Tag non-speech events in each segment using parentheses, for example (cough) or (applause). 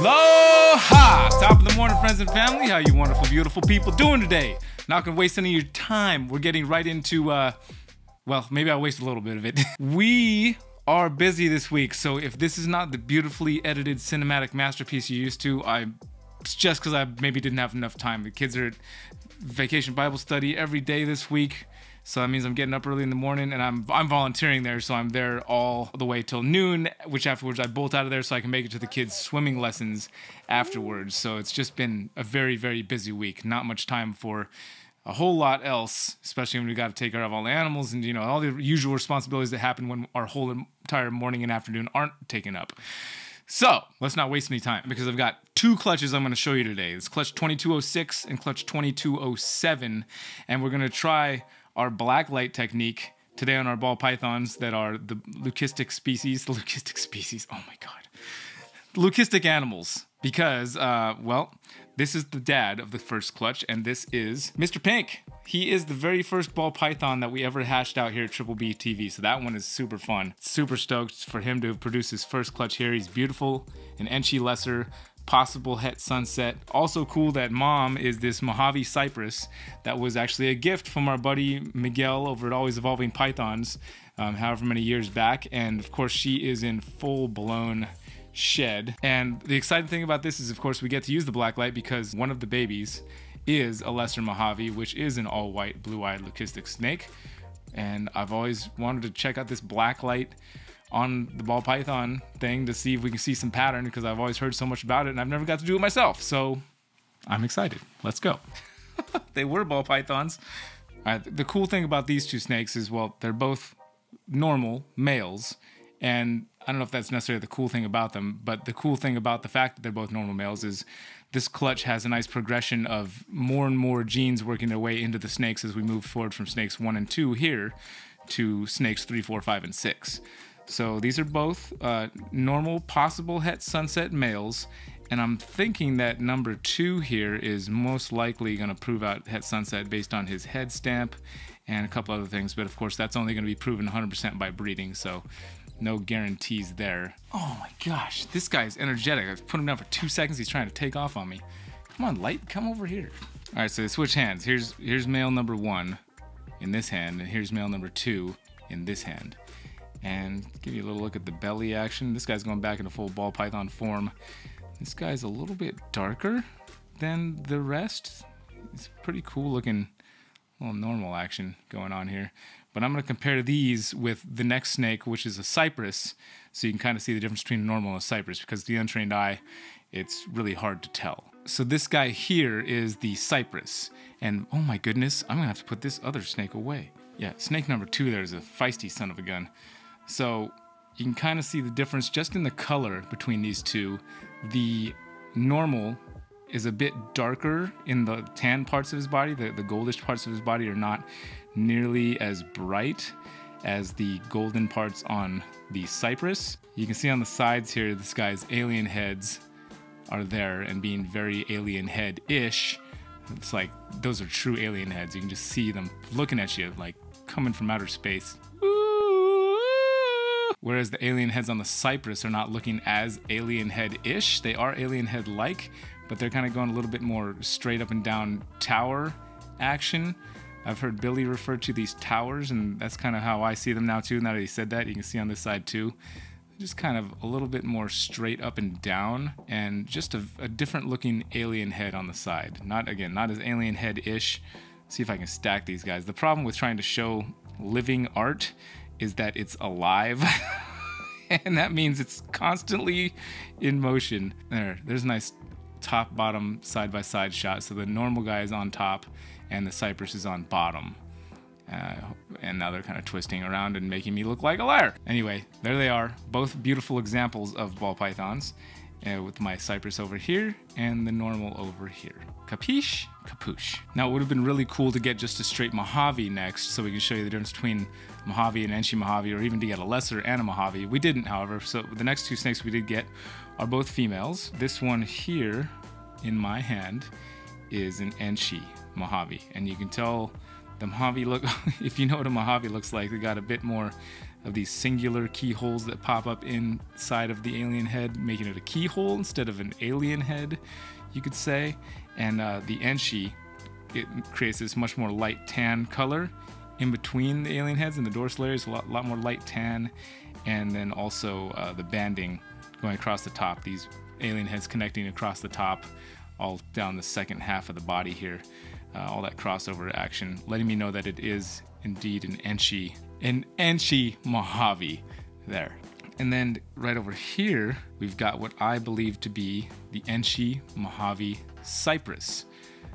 Aloha! Top of the morning, friends and family. How you wonderful, beautiful people doing today? Not gonna waste any of your time. We're getting right into, uh, well, maybe I'll waste a little bit of it. (laughs) we are busy this week, so if this is not the beautifully edited cinematic masterpiece you're used to, I it's just because I maybe didn't have enough time. The kids are at vacation Bible study every day this week. So that means I'm getting up early in the morning and I'm I'm volunteering there, so I'm there all the way till noon, which afterwards I bolt out of there so I can make it to the kids' swimming lessons afterwards. So it's just been a very, very busy week. Not much time for a whole lot else, especially when we got to take care of all the animals and you know all the usual responsibilities that happen when our whole entire morning and afternoon aren't taken up. So let's not waste any time because I've got two clutches I'm going to show you today. It's clutch 2206 and clutch 2207, and we're going to try our black light technique today on our ball pythons that are the leucistic species. The (laughs) leucistic species. Oh my god, leucistic animals. Because, uh, well, this is the dad of the first clutch, and this is Mr. Pink. He is the very first ball python that we ever hashed out here at Triple B TV, so that one is super fun. Super stoked for him to have produced his first clutch here. He's beautiful, an Enchi lesser, possible het sunset. Also cool that mom is this Mojave cypress that was actually a gift from our buddy Miguel over at Always Evolving Pythons, um, however many years back. And of course, she is in full blown shed. And the exciting thing about this is, of course, we get to use the black light because one of the babies is a lesser Mojave, which is an all white, blue eyed leucistic snake. And I've always wanted to check out this black light on the ball python thing to see if we can see some pattern because I've always heard so much about it and I've never got to do it myself. So I'm excited. Let's go. (laughs) they were ball pythons. the cool thing about these two snakes is, well, they're both normal males. And I don't know if that's necessarily the cool thing about them, but the cool thing about the fact that they're both normal males is this clutch has a nice progression of more and more genes working their way into the snakes as we move forward from snakes one and two here to snakes three, four, five, and six. So these are both uh, normal possible het sunset males. And I'm thinking that number two here is most likely going to prove out het sunset based on his head stamp and a couple other things. But of course, that's only going to be proven 100% by breeding. So no guarantees there. Oh my gosh, this guy's energetic. I've put him down for two seconds. He's trying to take off on me. Come on, light, come over here. All right, so switch hands. Here's here's male number one in this hand, and here's male number two in this hand and give you a little look at the belly action. This guy's going back into full ball python form. This guy's a little bit darker than the rest. It's pretty cool looking little normal action going on here. But I'm going to compare these with the next snake, which is a cypress, so you can kind of see the difference between normal and a cypress, because the untrained eye, it's really hard to tell. So this guy here is the cypress, and oh my goodness, I'm going to have to put this other snake away. Yeah, snake number two there is a feisty son of a gun. So you can kind of see the difference just in the color between these two. The normal is a bit darker in the tan parts of his body. The, the goldish parts of his body are not nearly as bright as the golden parts on the cypress. You can see on the sides here, this guy's alien heads are there and being very alien head-ish. It's like, those are true alien heads. You can just see them looking at you like coming from outer space. Whereas the alien heads on the Cypress are not looking as alien head-ish. They are alien head-like, but they're kind of going a little bit more straight up and down tower action. I've heard Billy refer to these towers, and that's kind of how I see them now too. Now that he said that, you can see on this side too. Just kind of a little bit more straight up and down, and just a, a different looking alien head on the side. Not again, not as alien head-ish. See if I can stack these guys. The problem with trying to show living art is that it's alive. (laughs) and that means it's constantly in motion. There, there's a nice top bottom side by side shot. So the normal guy is on top and the cypress is on bottom. Uh, and now they're kind of twisting around and making me look like a liar. Anyway, there they are, both beautiful examples of ball pythons uh, with my cypress over here and the normal over here. Capiche? Capuche. Now it would have been really cool to get just a straight Mojave next so we can show you the difference between Mojave and Enchi Mojave or even to get a lesser and a Mojave. We didn't, however, so the next two snakes we did get are both females. This one here in my hand is an Enchi Mojave and you can tell The Mojave look, (laughs) if you know what a Mojave looks like, they got a bit more of these singular keyholes that pop up inside of the alien head, making it a keyhole instead of an alien head, you could say. And uh, the Enchi, it creates this much more light tan color in between the alien heads and the dorsal areas, a lot, lot more light tan. And then also uh, the banding going across the top, these alien heads connecting across the top, all down the second half of the body here. Uh, all that crossover action, letting me know that it is indeed an Enchi an Enchi Mojave there. And then right over here, we've got what I believe to be the Enchi Mojave Cypress.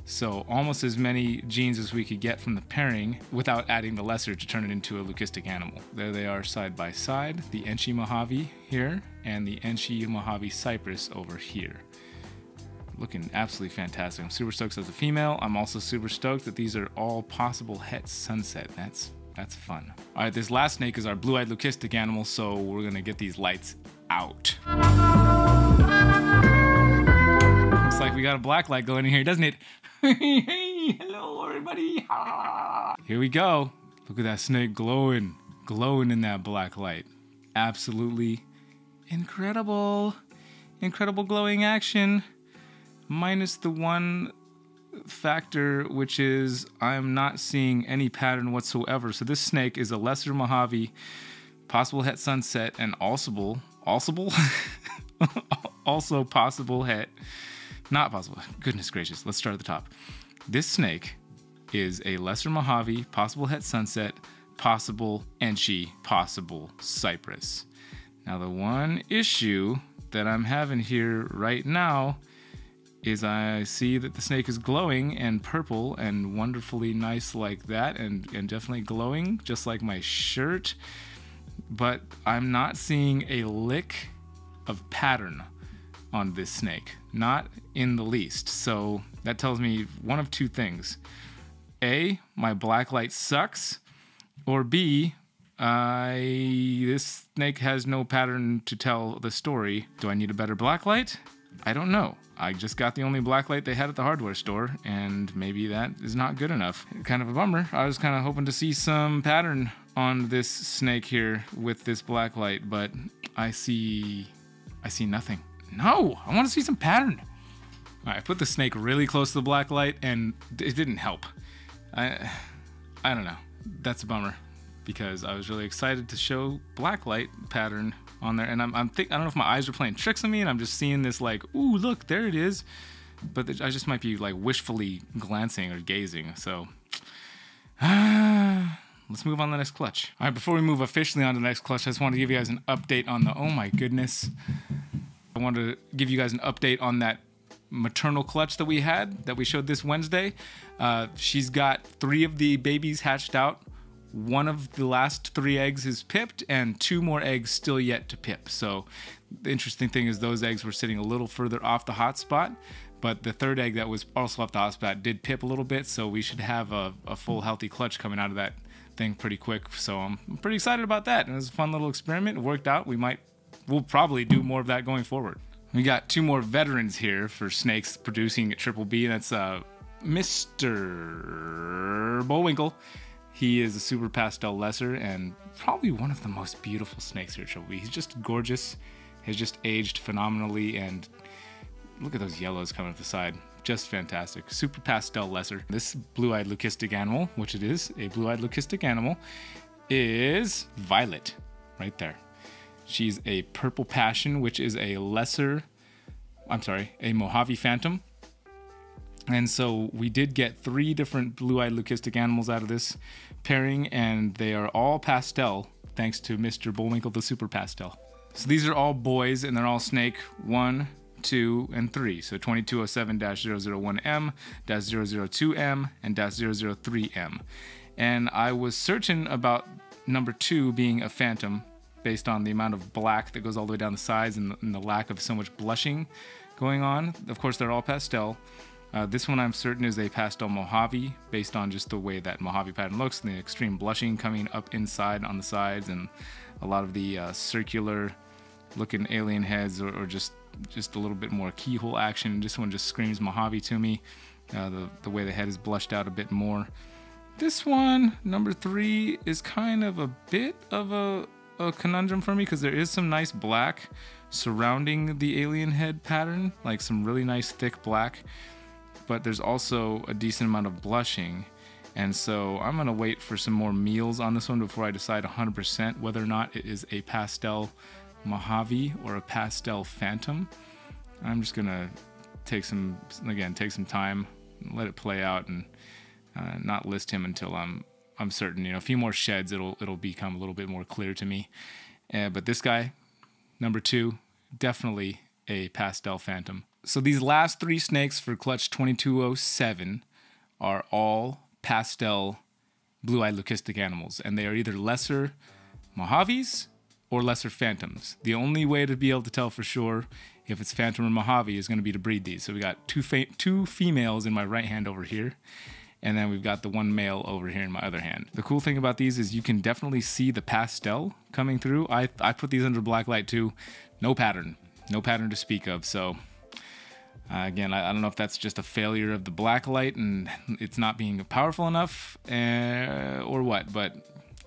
So almost as many genes as we could get from the pairing without adding the lesser to turn it into a leucistic animal. There they are side by side, the Enchi Mojave here and the Enchi Mojave Cypress over here. Looking absolutely fantastic. I'm super stoked as a female. I'm also super stoked that these are all possible het sunset. That's that's fun. All right, this last snake is our blue-eyed leucistic animal, so we're gonna get these lights out. Looks like we got a black light going in here, doesn't it? (laughs) hello everybody. (laughs) Here we go. Look at that snake glowing, glowing in that black light. Absolutely incredible. Incredible glowing action. Minus the one factor, which is I'm not seeing any pattern whatsoever. So this snake is a lesser Mojave, possible het sunset, and also also (laughs) also possible het, not possible. Goodness gracious, let's start at the top. This snake is a lesser Mojave, possible het sunset, possible Enchi, possible Cypress. Now the one issue that I'm having here right now is I see that the snake is glowing and purple and wonderfully nice like that and, and definitely glowing just like my shirt. But I'm not seeing a lick of pattern on this snake, not in the least. So that tells me one of two things. A, my black light sucks, or B, I this snake has no pattern to tell the story. Do I need a better black light? I don't know. I just got the only black light they had at the hardware store, and maybe that is not good enough. Kind of a bummer. I was kind of hoping to see some pattern on this snake here with this black light, but I see, I see nothing. No, I want to see some pattern. I put the snake really close to the black light, and it didn't help. I, I don't know. That's a bummer because I was really excited to show black light pattern on there, and I'm, I'm think I don't know if my eyes are playing tricks on me, and I'm just seeing this like, ooh, look, there it is. But I just might be like wishfully glancing or gazing. So (sighs) let's move on to the next clutch. All right, before we move officially on to the next clutch, I just want to give you guys an update on the. Oh my goodness, I want to give you guys an update on that maternal clutch that we had that we showed this Wednesday. Uh, she's got three of the babies hatched out one of the last three eggs is pipped and two more eggs still yet to pip. So the interesting thing is those eggs were sitting a little further off the hot spot, but the third egg that was also off the hot spot did pip a little bit. So we should have a, a full healthy clutch coming out of that thing pretty quick. So I'm pretty excited about that. And it was a fun little experiment. It worked out. We might, we'll probably do more of that going forward. We got two more veterans here for snakes producing at Triple B. That's uh, Mr. Bullwinkle he is a super pastel lesser and probably one of the most beautiful snakes here at Triple He's just gorgeous, has just aged phenomenally, and look at those yellows coming up the side. Just fantastic. Super pastel lesser. This blue-eyed leucistic animal, which it is, a blue-eyed leucistic animal, is Violet, right there. She's a purple passion, which is a lesser, I'm sorry, a Mojave Phantom, and so we did get three different blue-eyed leucistic animals out of this pairing, and they are all pastel, thanks to Mr. Bullwinkle the Super Pastel. So these are all boys, and they're all snake one, two, and three. So 2207-001M, 002M, and 003M. And I was certain about number two being a phantom based on the amount of black that goes all the way down the sides and the, and the lack of so much blushing going on. Of course, they're all pastel. Uh, this one I'm certain is a pastel Mojave based on just the way that Mojave pattern looks and the extreme blushing coming up inside on the sides and a lot of the uh, circular looking alien heads or, or, just just a little bit more keyhole action. This one just screams Mojave to me. Uh, the, the way the head is blushed out a bit more. This one, number three, is kind of a bit of a, a conundrum for me because there is some nice black surrounding the alien head pattern, like some really nice thick black, but there's also a decent amount of blushing. And so I'm gonna wait for some more meals on this one before I decide 100% whether or not it is a pastel Mojave or a pastel Phantom. I'm just gonna take some, again, take some time, let it play out, and uh, not list him until I'm I'm certain. You know, a few more sheds, it'll it'll become a little bit more clear to me. Uh, but this guy, number two, definitely a pastel Phantom. So these last three snakes for Clutch 2207 are all pastel blue-eyed leucistic animals, and they are either lesser Mojaves or lesser Phantoms. The only way to be able to tell for sure if it's Phantom or Mojave is going to be to breed these. So we got two two females in my right hand over here, and then we've got the one male over here in my other hand. The cool thing about these is you can definitely see the pastel coming through. I, I put these under black light too. No pattern, no pattern to speak of. So uh, again, I, I, don't know if that's just a failure of the black light and (laughs) it's not being powerful enough uh, or what, but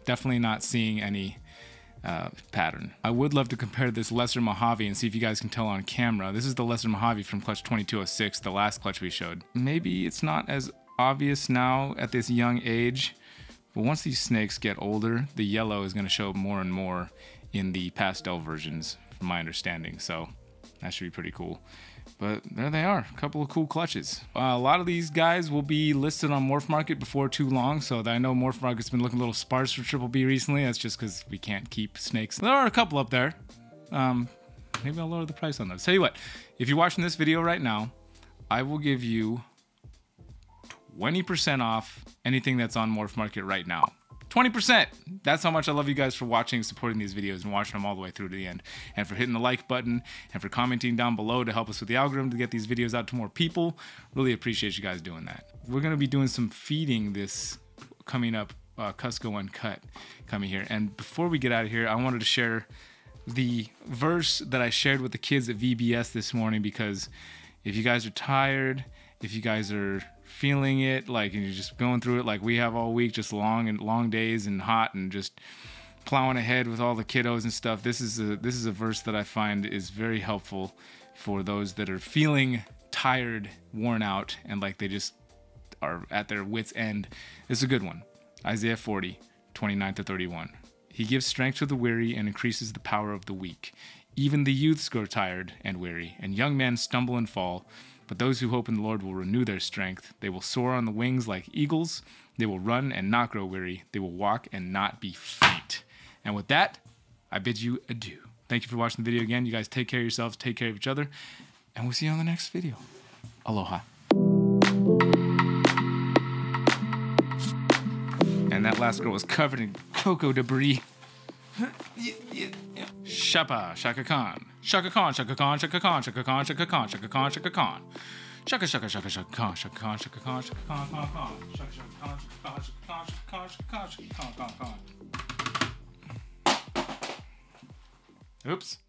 definitely not seeing any uh, pattern. I would love to compare this Lesser Mojave and see if you guys can tell on camera. This is the Lesser Mojave from clutch 2206, the last clutch we showed. Maybe it's not as obvious now at this young age, but once these snakes get older, the yellow is going to show more and more in the pastel versions, from my understanding. So that should be pretty cool. But there they are, a couple of cool clutches. Uh, a lot of these guys will be listed on Morph Market before too long, so I know Morph Market's been looking a little sparse for Triple B recently. That's just because we can't keep snakes. There are a couple up there. Um, maybe I'll lower the price on those. Tell you what, if you're watching this video right now, I will give you 20% off anything that's on Morph Market right now. 20%. That's how much I love you guys for watching, supporting these videos, and watching them all the way through to the end. And for hitting the like button and for commenting down below to help us with the algorithm to get these videos out to more people. Really appreciate you guys doing that. We're going to be doing some feeding this coming up, uh, Kusko Uncut coming here. And before we get out of here, I wanted to share the verse that I shared with the kids at VBS this morning because if you guys are tired, if you guys are feeling it, like and you're just going through it like we have all week, just long and long days and hot and just plowing ahead with all the kiddos and stuff. This is a this is a verse that I find is very helpful for those that are feeling tired, worn out, and like they just are at their wits' end. It's a good one. Isaiah 40, 29 to 31. He gives strength to the weary and increases the power of the weak. Even the youths grow tired and weary, and young men stumble and fall. But those who hope in the Lord will renew their strength. They will soar on the wings like eagles. They will run and not grow weary. They will walk and not be faint. And with that, I bid you adieu. Thank you for watching the video again. You guys take care of yourselves, take care of each other, and we'll see you on the next video. Aloha. And that last girl was covered in cocoa debris. (laughs) Shapa, Shaka Khan. Shaka Khan, Shaka Khan, Shaka Khan, Shaka Khan, Shaka Khan, Shaka Khan, Shaka Khan. Shaka Shaka Shaka Shaka Khan, Shaka Khan, Shaka Khan, Shaka Khan, Khan, Khan. Shaka Shaka Shaka Shaka Khan, Shaka Khan, Shaka Khan, Shaka. Oops.